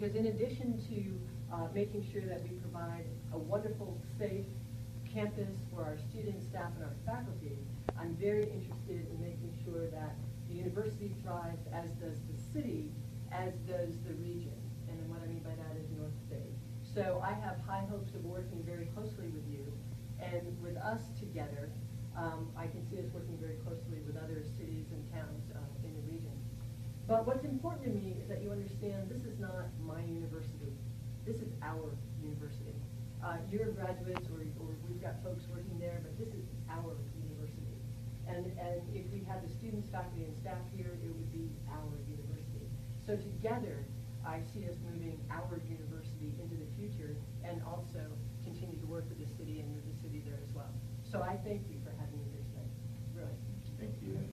Because in addition to uh, making sure that we provide a wonderful, safe campus for our students, staff, and our faculty, I'm very interested in making sure that the university thrives, as does the city, as does the region. And what I mean by that is North Bay. So I have high hopes of working very closely with you and with us together. Um, I can see us working very closely with other cities and towns uh, in the region. But what's important to me is that you understand this is not my university. This is our university. Uh, you're graduates or, or we've got folks working there, but this is our university. And, and if we had the students, faculty, and staff here, it would be our university. So together, I see us moving our university into the future and also continue to work with the city and with the city there as well. So I thank you